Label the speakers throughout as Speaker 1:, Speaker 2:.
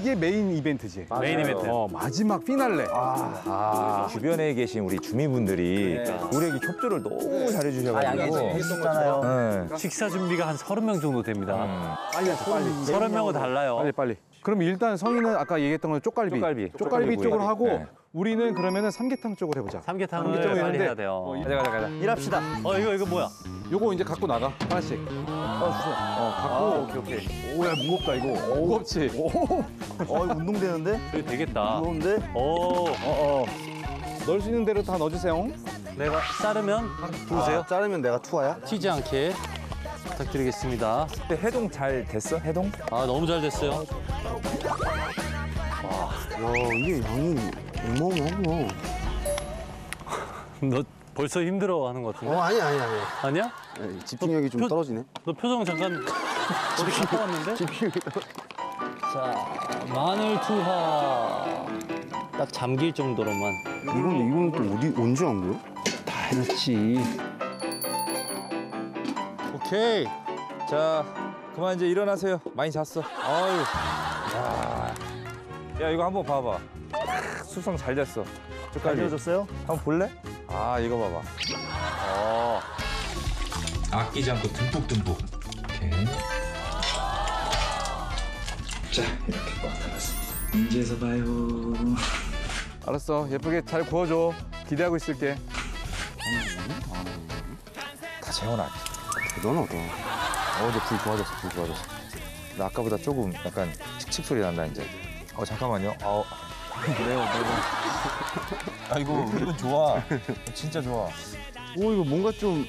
Speaker 1: 이게 메인 이벤트지.
Speaker 2: 메인 이벤트.
Speaker 1: 어, 마지막 피날레.
Speaker 3: 아, 주변에 계신 우리 주민분들이 우리에게 협조를 너무 잘해주셔가지고.
Speaker 4: 했었잖아요.
Speaker 3: 네.
Speaker 2: 식사 준비가 한 30명 정도 됩니다.
Speaker 3: 음.
Speaker 1: 빨리 하자, 빨리.
Speaker 2: 30명은 달라요.
Speaker 1: 빨리 빨리. 그럼 일단 성이는 아까 얘기했던 건 쪽갈비.
Speaker 3: 쪽갈비.
Speaker 1: 쪽갈비 쪽으로 하고
Speaker 3: 네.
Speaker 1: 우리는 그러면은 삼계탕 쪽으로 해보자.
Speaker 2: 삼계탕을
Speaker 1: 삼계탕이
Speaker 2: 빨리 해야 돼요.
Speaker 3: 가자, 가자, 가자.
Speaker 4: 일합시다.
Speaker 2: 어 이거 이거 뭐야?
Speaker 1: 요거 이제 갖고 나가 하나씩. 어 주세요. 어 갖고.
Speaker 3: 오케이, 오케이.
Speaker 4: 오야 무겁다 이거.
Speaker 1: 무겁지.
Speaker 4: 어 이거 운동되는데?
Speaker 2: 이거 되겠다.
Speaker 4: 무거운데?
Speaker 2: 오
Speaker 1: 어어. 넣을 수 있는 대로 다 넣어주세요.
Speaker 2: 내가 자르면 부으세요.
Speaker 4: 아, 자르면 내가 투하야?
Speaker 2: 튀지 않게 부탁드리겠습니다.
Speaker 3: 근데 해동 잘 됐어? 해동?
Speaker 2: 아 너무 잘 됐어요.
Speaker 4: 야 이게 양이 어마어마하구나.
Speaker 2: 너 벌써 힘들어하는 것 같은데?
Speaker 4: 어 아니 아니 아니.
Speaker 2: 아니야?
Speaker 4: 네, 집중력이 좀
Speaker 2: 표-
Speaker 4: 떨어지네.
Speaker 2: 너 표정 잠깐 어디 갔다 왔는데? 자 마늘 투하 딱 잠길 정도로만.
Speaker 4: 이건 이건 또 어디 언제 한 거야?
Speaker 2: 다 해놓지.
Speaker 3: 오케이. 자, 그만 이제 일어나세요. 많이 잤어. 아유. 야, 야 이거 한번 봐봐. 크, 수성 잘 됐어.
Speaker 4: 잘. 되어졌어요?
Speaker 3: 한번 볼래? 아, 이거 봐봐. 어.
Speaker 5: 아끼지 않고 듬뿍듬뿍 이렇게 자 이렇게 꽉 달았습니다 인지에서 봐요
Speaker 1: 알았어. 예쁘게 잘 구워줘. 기대하고 있을게.
Speaker 3: 다 재워놨지.
Speaker 4: 대단하다.
Speaker 3: 어, 이제 불 좋아졌어, 불 좋아졌어. 나 아까보다 조금 약간 칙칙 소리 난다, 이제. 어, 잠깐만요. 어. 그래요, 그래요. 아, 이거, 이건 좋아. 진짜 좋아.
Speaker 4: 오 이거 뭔가 좀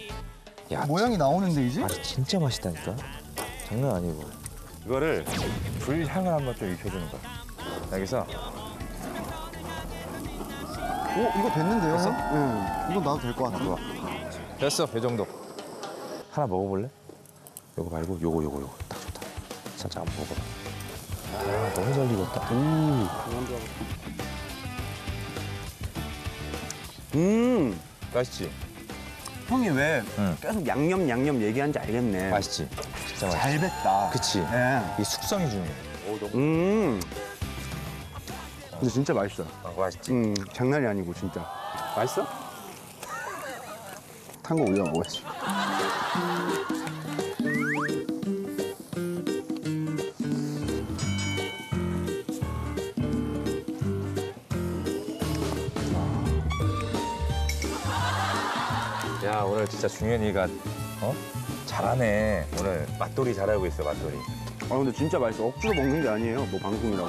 Speaker 3: 야,
Speaker 4: 모양이 나오는데 이제?
Speaker 3: 아, 진짜 맛있다니까? 장난 아니고. 이거를 불 향을 한번 좀 익혀주는 거야. 여기서
Speaker 4: 오 이거 됐는데요? 됐어? 응. 이거 나도 될 것 같아.
Speaker 3: 좋아. 됐어, 이 정도. 하나 먹어볼래? 요거 말고 요거, 요거, 요거. 딱 좋다. 살짝 한번 먹어봐. 아, 너무 잘 익었다.
Speaker 4: 음.
Speaker 3: 맛있지?
Speaker 4: 형이 왜
Speaker 3: 응.
Speaker 4: 계속 양념 양념 얘기하는지 알겠네.
Speaker 3: 맛있지? 진짜 맛있지?
Speaker 4: 잘 뱄다.
Speaker 3: 그치?
Speaker 4: 예.
Speaker 3: 이 숙성이 중요해.
Speaker 4: 음. 근데 진짜 맛있어.
Speaker 3: 아, 맛있지?
Speaker 4: 음 장난이 아니고 진짜.
Speaker 3: 맛있어?
Speaker 4: 탄 거 올려 먹어야지.
Speaker 3: 야, 오늘 진짜 중현이가, 어? 잘하네. 오늘 맛돌이 잘하고 있어, 맛돌이.
Speaker 4: 아 근데 진짜 맛있어. 억지로 먹는 게 아니에요. 뭐 방송이라고.